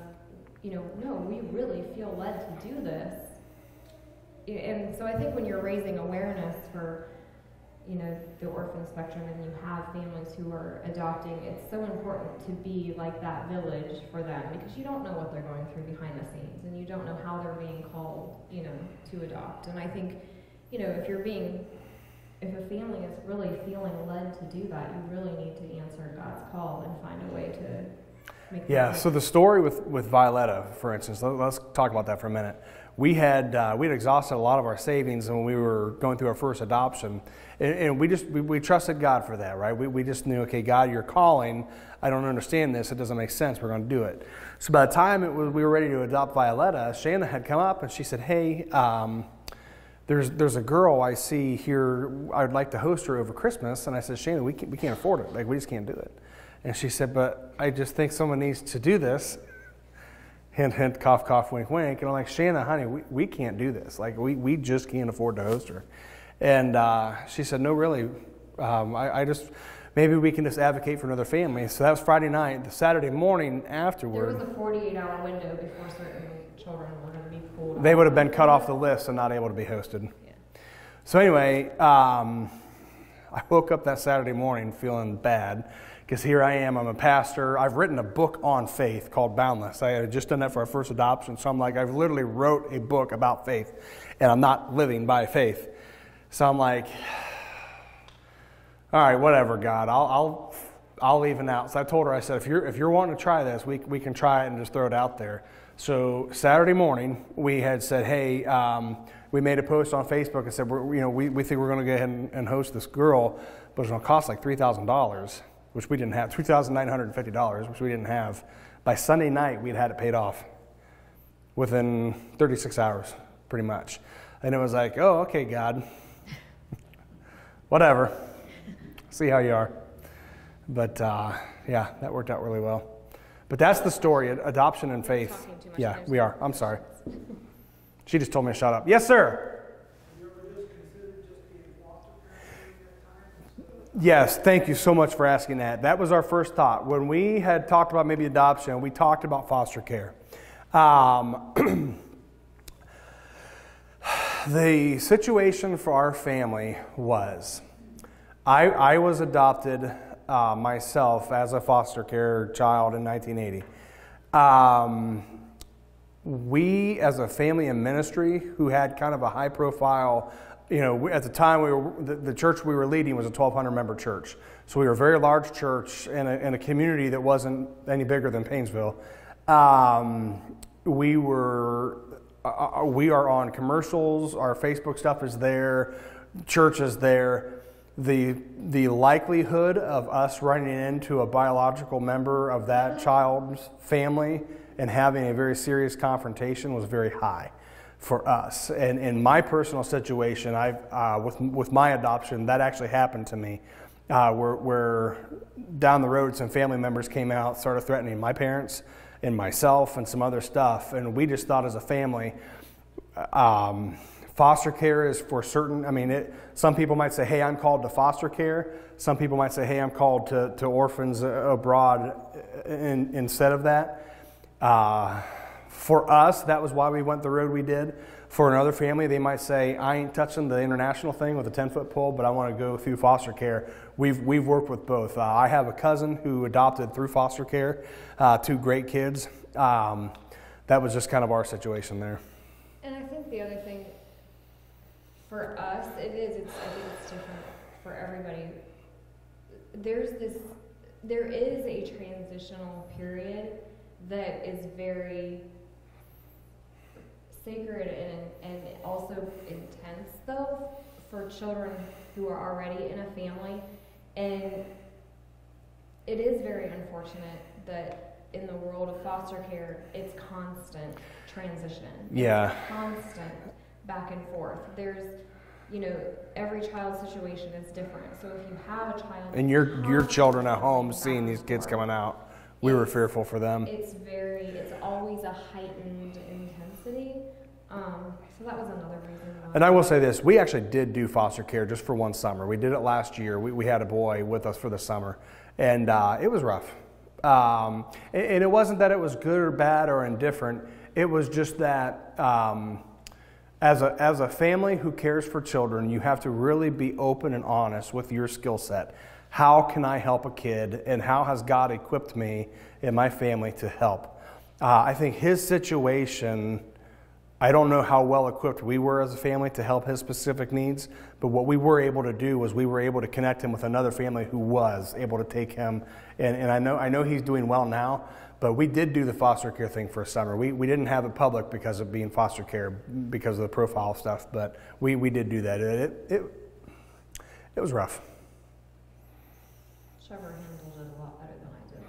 you know, no, we really feel led to do this. And so I think when you're raising awareness for, you know, the orphan spectrum and you have families who are adopting, it's so important to be like that village for them because you don't know what they're going through behind the scenes and you don't know how they're being called, you know, to adopt. And I think, you know, if you're being, if a family is really feeling led to do that, you really need to answer God's call and find a way to make Yeah, so the story with, with Violetta, for instance, let, us talk about that for a minute. We had, uh, we had exhausted a lot of our savings when we were going through our first adoption. And, and we just, we, we trusted God for that, right? We, we just knew, okay, God, you're calling. I don't understand this. It doesn't make sense. We're going to do it. So by the time it was, we were ready to adopt Violetta, Shanna had come up and she said, hey, um, there's, there's a girl I see here. I'd like to host her over Christmas. And I said, Shanna, we can't, we can't afford it. Like, we just can't do it. And she said, but I just think someone needs to do this. Hint, hint, cough, cough, wink, wink. And I'm like, Shanna, honey, we, we can't do this. Like, we, we just can't afford to host her. And uh, she said, no, really. Um, I, I just, maybe we can just advocate for another family. So that was Friday night. The Saturday morning there afterward, was a 48 hour window before certain children were going to be pulled they would have been cut off the list and not able to be hosted. Yeah. So anyway, um, I woke up that Saturday morning feeling bad because here I am. I'm a pastor. I've written a book on faith called Boundless. I had just done that for our first adoption, so I'm like, I've literally wrote a book about faith, and I'm not living by faith. So I'm like, all right, whatever, God. I'll, I'll, I'll even out. So I told her, I said, if you're, if you're wanting to try this, we, we can try it and just throw it out there. So Saturday morning, we had said, hey, um, we made a post on Facebook and said, you know, we, we think we're going to go ahead and, and host this girl, but it's going to cost like $3,000, which we didn't have, $3,950, which we didn't have. By Sunday night, we'd had it paid off within 36 hours, pretty much. And it was like, oh, okay, God. Whatever. See how you are. But uh, yeah, that worked out really well. But that's the story adoption and faith. Talking too much Yeah, we are. I'm sorry. She just told me to shut up. Yes, sir. You ever just Yes, thank you so much for asking that. That was our first thought. When we had talked about maybe adoption, we talked about foster care. Um, the situation for our family was I, I was adopted uh, myself as a foster care child in 1980. Um, we, as a family and ministry who had kind of a high profile, you know, at the time we were, the, the church we were leading was a 1,200 member church. So we were a very large church in a, in a community that wasn't any bigger than Painesville. Um, we were, uh, uh we are on commercials, our Facebook stuff is there, church is there. The, the likelihood of us running into a biological member of that child's family and having a very serious confrontation was very high for us. And in my personal situation, i uh, with, with my adoption, that actually happened to me. Uh, where, where down the road, some family members came out, started threatening my parents and myself and some other stuff. And we just thought as a family, um, Foster care is for certain, I mean, it, some people might say, hey, I'm called to foster care. Some people might say, hey, I'm called to, to orphans abroad in, instead of that. Uh, for us, that was why we went the road we did. For another family, they might say, I ain't touching the international thing with a 10 foot pole, but I want to go through foster care. We've, we've worked with both. Uh, I have a cousin who adopted through foster care, uh, two great kids. Um, that was just kind of our situation there. And I think the other thing for us, it is. It's, I think it's different for everybody. There's this, there is a transitional period that is very sacred and, and also intense, though, for children who are already in a family. And it is very unfortunate that in the world of foster care, it's constant transition. Yeah. It's constant back and forth. There's, you know, every child situation is different. So if you have a child, and your your children at home seeing these kids coming out, we were fearful for them. It's very, it's always a heightened intensity. Um, so that was another reason. Why. And I will say this: we actually did do foster care just for one summer. We did it last year. We, we had a boy with us for the summer, and uh, it was rough. Um, and, and, it wasn't that it was good or bad or indifferent. It was just that. Um, as a, as a family who cares for children, you have to really be open and honest with your skill set. How can I help a kid, and how has God equipped me and my family to help? Uh, I think his situation, I don't know how well equipped we were as a family to help his specific needs, but what we were able to do was we were able to connect him with another family who was able to take him. And, and I, know, I know he's doing well now, but we did do the foster care thing for a summer. We, we didn't have it public because of being foster care, because of the profile stuff, but we, we did do that. It, it, it, it was rough. Trevor handled it a lot better than I did,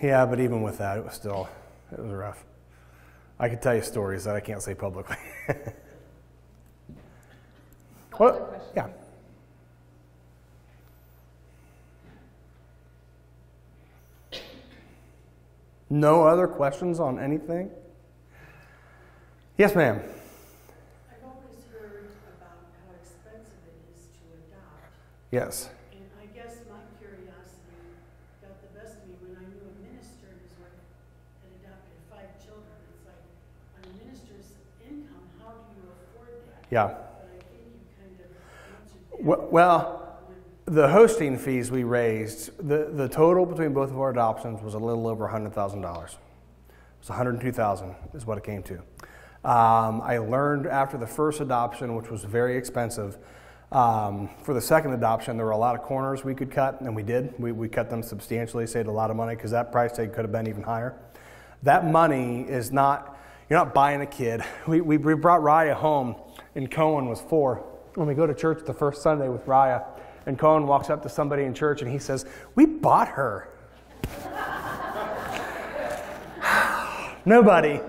though. Yeah, but even with that, it was still, it was rough. I could tell you stories that I can't say publicly. well, yeah. No other questions on anything? Yes, ma'am. I've always heard about how expensive it is to adopt. Yes. And I guess my curiosity got the best of me when I knew a minister whose wife had adopted five children. It's like, on a minister's income, how do you afford that? Yeah. Well, the hosting fees we raised, the, the total between both of our adoptions was a little over $100,000. It was 102000 is what it came to. Um, I learned after the first adoption, which was very expensive, um, for the second adoption, there were a lot of corners we could cut, and we did. We, we cut them substantially, saved a lot of money because that price tag could have been even higher. That money is not, you're not buying a kid. We, we, we brought Raya home, and Cohen was four. When we go to church the first Sunday with Raya, and Cohen walks up to somebody in church and he says, We bought her. Nobody.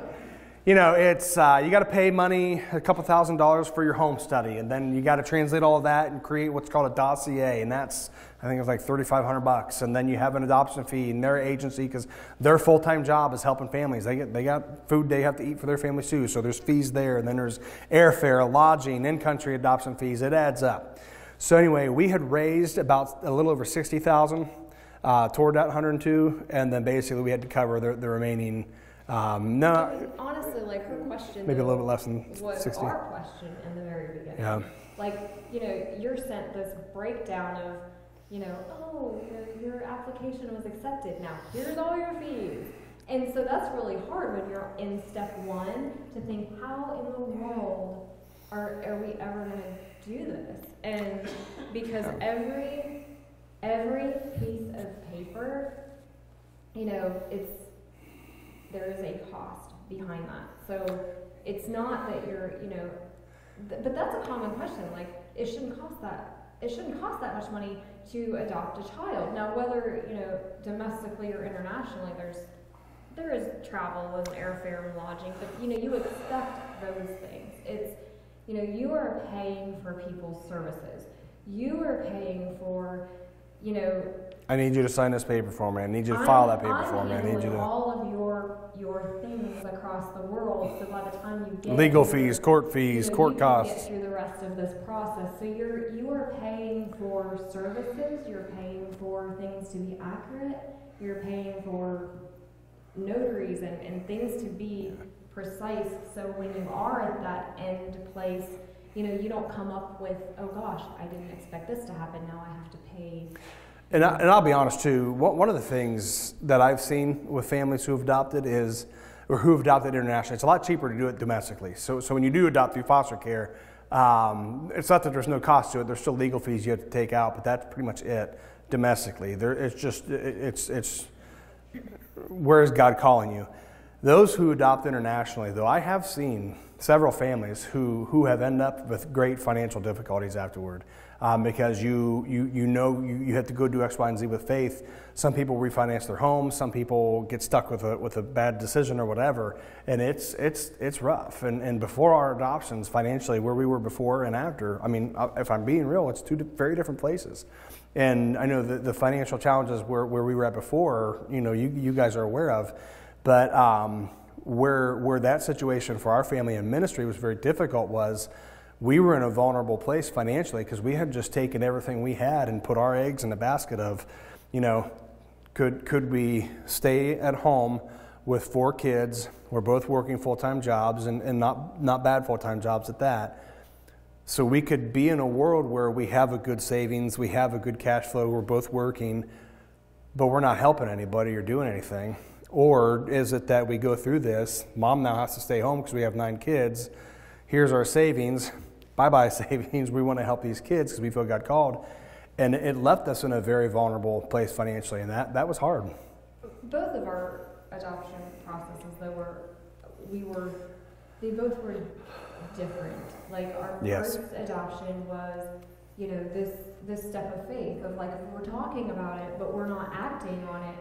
You know, it's uh, you got to pay money, a couple thousand dollars for your home study, and then you got to translate all of that and create what's called a dossier, and that's I think it's like thirty five hundred bucks, and then you have an adoption fee and their agency because their full time job is helping families. They get they got food they have to eat for their families too, so there's fees there, and then there's airfare, lodging, in country adoption fees. It adds up. So anyway, we had raised about a little over sixty thousand uh, toward that 102, and then basically we had to cover the, the remaining. Um, no, Honestly, like her question. maybe a little bit less than was 60. our question in the very beginning. Yeah. Like, you know, you're sent this breakdown of, you know, oh, your, your application was accepted. Now, here's all your fees. And so that's really hard when you're in step one to think, how in the world are, are we ever going to do this? And because every every piece of paper, you know, it's there is a cost behind that. So it's not that you're, you know, th- but that's a common question. Like it shouldn't cost that. It shouldn't cost that much money to adopt a child. Now, whether you know domestically or internationally, there's there is travel and airfare and lodging, but you know you expect those things. It's you know you are paying for people's services. You are paying for you know I need you to sign this paper for me. I need you to file that paper I'm for me. I need you to. all of your your things across the world. So by the time you get Legal fees, court you fees, know, court you costs. Get through the rest of this process. So you're you are paying for services. You're paying for things to be accurate. You're paying for notaries and, and things to be precise. So when you are at that end place, you know you don't come up with oh gosh I didn't expect this to happen. Now I have to pay. And, I, and I'll be honest too. One of the things that I've seen with families who have adopted is, or who have adopted internationally, it's a lot cheaper to do it domestically. So, so when you do adopt through foster care, um, it's not that there's no cost to it. There's still legal fees you have to take out, but that's pretty much it domestically. There, it's just it's it's where is God calling you? Those who adopt internationally, though, I have seen several families who, who have ended up with great financial difficulties afterward um, because you, you, you know you, you have to go do X, Y, and Z with faith. Some people refinance their homes, some people get stuck with a, with a bad decision or whatever, and it's, it's, it's rough. And, and before our adoptions, financially, where we were before and after, I mean, uh, if I'm being real, it's two very different places. And I know the, the financial challenges where, where we were at before, you know, you, you guys are aware of. But um, where, where that situation for our family and ministry was very difficult was we were in a vulnerable place financially because we had just taken everything we had and put our eggs in the basket of, you know, could, could we stay at home with four kids? We're both working full time jobs and, and not, not bad full time jobs at that. So we could be in a world where we have a good savings, we have a good cash flow, we're both working, but we're not helping anybody or doing anything. Or is it that we go through this? Mom now has to stay home because we have nine kids. Here's our savings. Bye bye savings. We want to help these kids because we feel God called. And it left us in a very vulnerable place financially, and that, that was hard. both of our adoption processes though were we were they both were different like our Yes. first adoption was you know this this step of faith of like if we're talking about it but we're not acting on it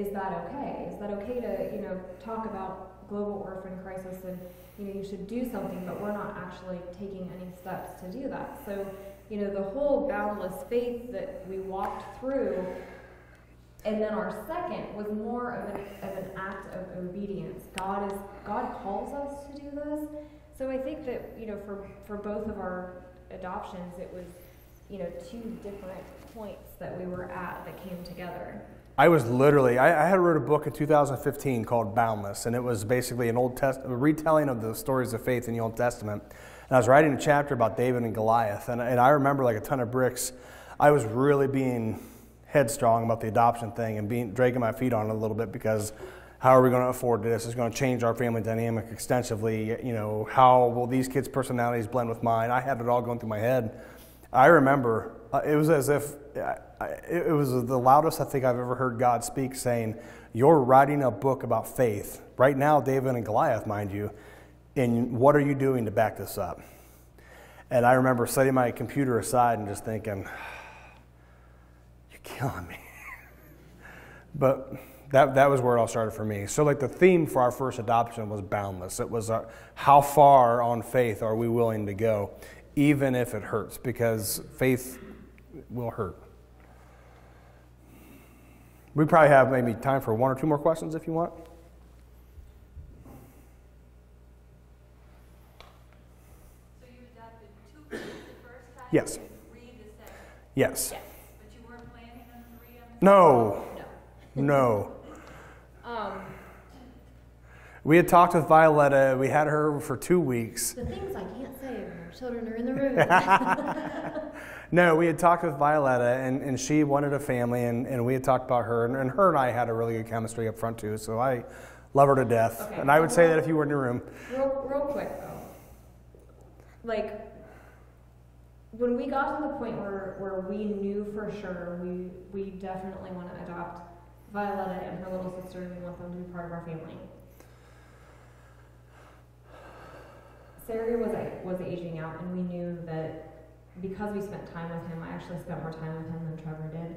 is that okay is that okay to you know talk about global orphan crisis and you know you should do something but we're not actually taking any steps to do that so you know the whole boundless faith that we walked through and then our second was more of an, of an act of obedience. God is God calls us to do this. So I think that you know for for both of our adoptions, it was you know two different points that we were at that came together. I was literally, I, I had wrote a book in 2015 called Boundless, and it was basically an Old Test, a retelling of the stories of faith in the Old Testament. And I was writing a chapter about David and Goliath, and, and I remember like a ton of bricks. I was really being headstrong about the adoption thing and being dragging my feet on it a little bit because how are we going to afford this? It's going to change our family dynamic extensively. You know, how will these kids' personalities blend with mine? I had it all going through my head. I remember uh, it was as if I, it was the loudest I think I've ever heard God speak, saying, "You're writing a book about faith right now, David and Goliath, mind you. And what are you doing to back this up?" And I remember setting my computer aside and just thinking, "You're killing me." but that, that was where it all started for me. So, like the theme for our first adoption was boundless. It was uh, how far on faith are we willing to go, even if it hurts, because faith will hurt. We probably have maybe time for one or two more questions if you want. So you adopted two the first time? Yes. Were Yes. But you weren't planning on three on No. No. No. Um, We had talked with Violetta. We had her for two weeks. the things I can't say when our children are in the room. No, we had talked with Violetta, and, and she wanted a family, and, and we had talked about her, and, and her and I had a really good chemistry up front, too. So I love her to death. Okay. And I would say that if you were in the room. real, real quick though, like when we got to the point where, where we knew for sure we we definitely want to adopt Violetta and her little sister, and we want them to be part of our family. Sarah was was aging out, and we knew that because we spent time with him, I actually spent more time with him than Trevor did.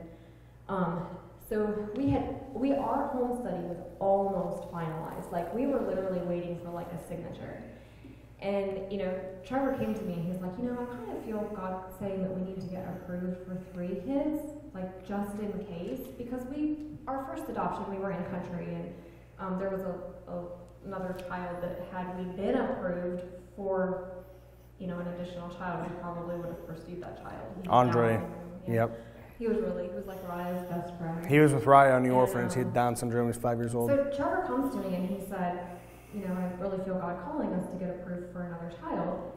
Um, so we had we our home study was almost finalized. Like we were literally waiting for like a signature. And you know, Trevor came to me and he's like, you know, I kind of feel God saying that we need to get approved for three kids, like just in case, because we our first adoption we were in country and um, there was a, a another child that had we been approved for you know an additional child, we probably would have pursued that child. He Andre. Yeah. Yep. He was really he was like Raya's best friend. He was with Raya on the orphanage. He had Down syndrome. He's five years old. So Trevor comes to me and he said, you know, I really feel God calling us to get approved for another child.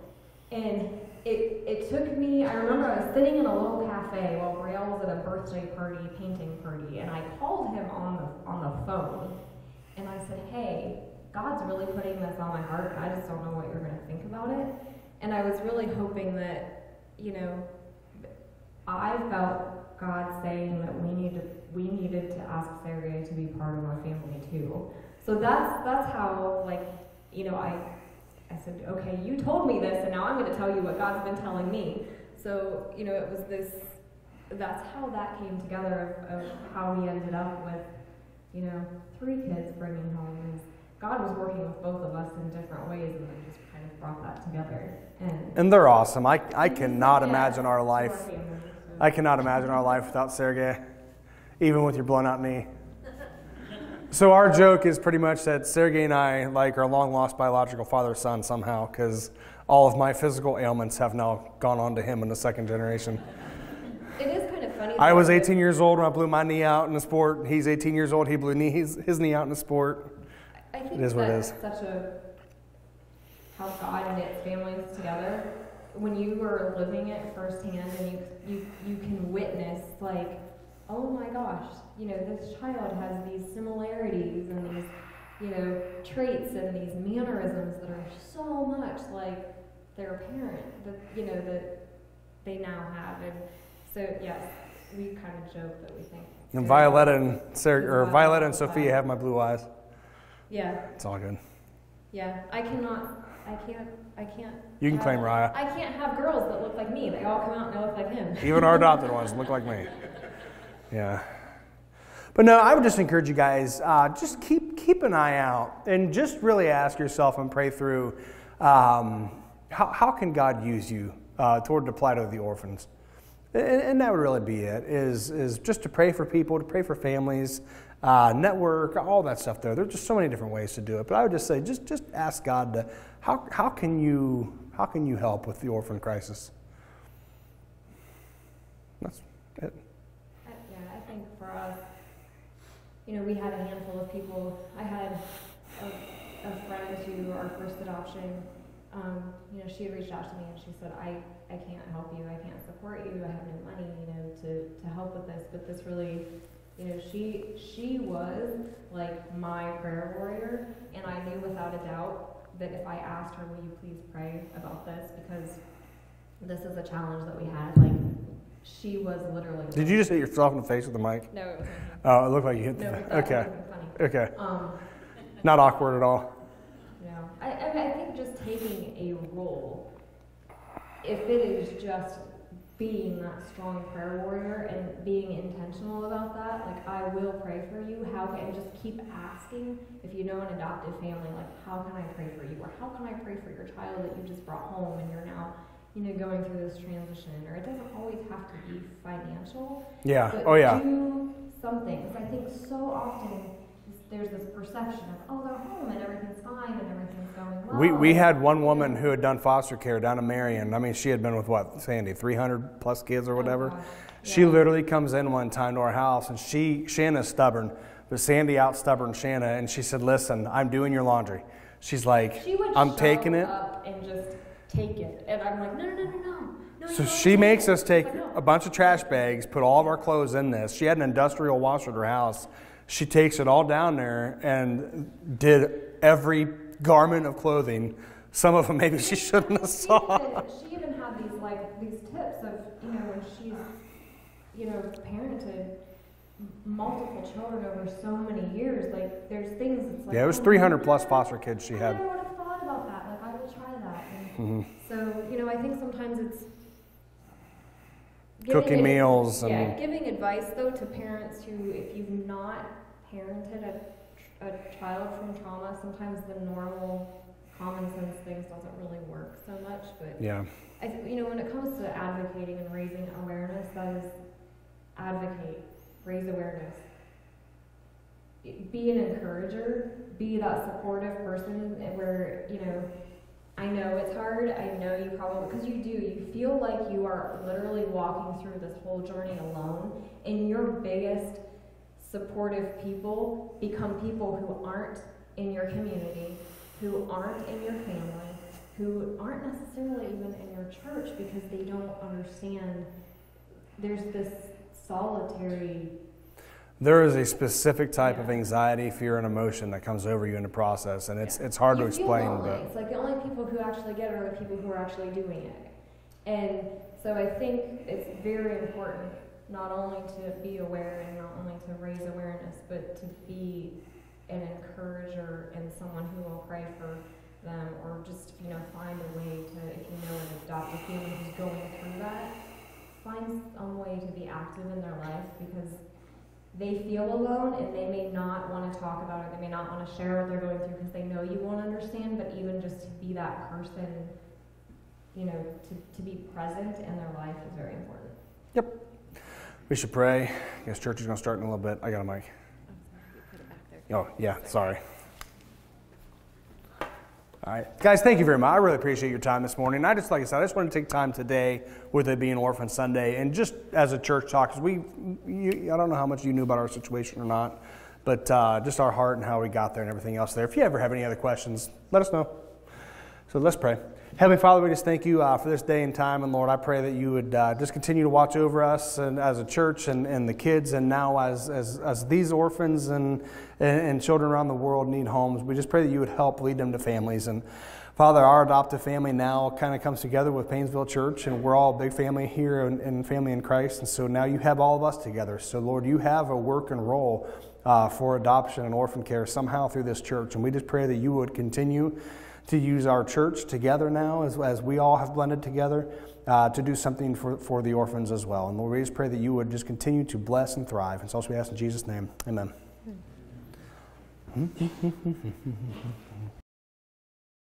And it, it took me, I remember I was sitting in a little cafe while Brielle was at a birthday party, painting party, and I called him on the, on the phone. And I said, hey, God's really putting this on my heart. I just don't know what you're going to think about it. And I was really hoping that, you know, I felt God saying that we needed we needed to ask Sarah to be part of our family too. So that's that's how like you know I I said okay you told me this and now I'm going to tell you what God's been telling me. So you know it was this that's how that came together of, of how we ended up with you know three kids bringing home. God was working with both of us in different ways and then just brought that together. And And they're awesome. I, I cannot Yeah, imagine our life. I cannot imagine our life without Sergey, even with your blown out knee. So our joke is pretty much that Sergey and I like are long lost biological father son somehow because all of my physical ailments have now gone on to him in the second generation. It is kind of funny. I was 18 years old when I blew my knee out in the sport. He's 18 years old. He blew knee, his, his knee out in the sport. I think It is what it is. such a how God knits families together. When you were living it firsthand, and you you you can witness like, oh my gosh, you know this child has these similarities and these you know traits and these mannerisms that are so much like their parent that you know that they now have, and so yes, we kind of joke that we think. And Violetta and Sergey, or Violetta and Sophia have my blue eyes. Yeah, It's all good. Yeah, I cannot. I can't. I can't. You can have- claim Raya. I can't have girls that look like me. They all come out and they look like him. Even our adopted ones look like me. Yeah. But no, I would just encourage you guys, uh, just keep keep an eye out and just really ask yourself and pray through um, how, how can God use you uh, toward the plight of the orphans. And, and that would really be it, is, is just to pray for people, to pray for families, uh, network, all that stuff there. There's just so many different ways to do it. But I would just say, just, just ask God, to, how, how, can you, how can you help with the orphan crisis? That's it. Yeah, I think for us, you know, we had a handful of people. I had a, a friend who our first adoption. Um, you know, she reached out to me and she said, "I, I can't help you. I can't support you. I have no money, you know, to, to help with this. But this really, you know, she she was like my prayer warrior, and I knew without a doubt that if I asked her, "Will you please pray about this?" because this is a challenge that we had. Like, she was literally. Did you just hit yourself in the face with the mic? No, it wasn't. Oh, it looked like you hit the No, that Okay. Okay. Um, Not awkward at all. no, I, I, mean, I think just taking a role, if it is just being that strong prayer warrior and being intentional about that, like I will pray for you. How can and just keep asking if you know an adoptive family, like how can I pray for you, or how can I pray for your child that you just brought home and you're now, you know, going through this transition, or it doesn't always have to be financial. Yeah. Oh, yeah. do something. 'Cause I think so often there's this perception of, oh, they're home and everything's fine and everything's going well. We, we had one woman who had done foster care down in Marion. I mean, she had been with what, Sandy, 300 plus kids or Oh, whatever. She Yeah. literally comes in one time to our house, and she Shanna's stubborn, but Sandy out stubborn Shanna, and she said, "Listen, I'm doing your laundry." She's like, She "I'm taking it." up and just take it, and I'm like, no, no, no, no, no. no So she makes us take a bunch of trash bags, put all of our clothes in this. She had an industrial washer at her house. She takes it all down there and did every garment of clothing. Some of them maybe she shouldn't have saw. she even had these like these tips of you know when she's you know parented multiple children over so many years. Like there's things it's like Yeah, it was oh, 300 I plus foster kids she I had. never would have thought about that. Like I will try that. Mhm. So you know I think sometimes it's Cooking ad- meals Yeah, and- giving advice though to parents who if you've not parented a, a child from trauma, sometimes the normal common sense things doesn't really work so much. But Yeah. I th- you know, when it comes to advocating and raising awareness, that is advocate, raise awareness. Be an encourager, be that supportive person where, you know, I know it's hard, I know you probably, because you do, you feel like you are literally walking through this whole journey alone, and your biggest supportive people become people who aren't in your community, who aren't in your family, who aren't necessarily even in your church because they don't understand there's this solitary There is a specific type of anxiety, fear, and emotion that comes over you in the process, and it's it's hard to you feel explain. lonely. But It's like the only people who actually get it are the people who are actually doing it. And so I think it's very important not only to be aware and not only to raise awareness, but to be an encourager and someone who will pray for them or just, you know, find a way to, if you know an adoptive family who's going through that, find some way to be active in their life because they feel alone and they may not want to talk about it. They may not want to share what they're going through because they know you won't understand. But even just to be that person, you know, to, to be present in their life is very important. We should pray. I guess church is going to start in a little bit. I got a mic. Oh yeah, sorry. All right, guys, thank you very much. I really appreciate your time this morning. I just, like I said, I just want to take time today, with it being Orphan Sunday, and just as a church talk, because we, you, I don't know how much you knew about our situation or not, but uh, just our heart and how we got there and everything else there. If you ever have any other questions, let us know. So let's pray. Heavenly Father, we just thank you uh, for this day and time. And Lord, I pray that you would uh, just continue to watch over us and as a church and, and the kids, and now as, as, as these orphans and, and, and children around the world need homes. We just pray that you would help lead them to families. And Father, our adoptive family now kind of comes together with Painesville Church, and we're all a big family here and, and family in Christ. And so now you have all of us together. So, Lord, you have a work and role uh, for adoption and orphan care somehow through this church. And we just pray that you would continue to use our church together now as, as we all have blended together uh, to do something for, for the orphans as well. And Lord, we just pray that you would just continue to bless and thrive. And so we ask in Jesus' name. Amen.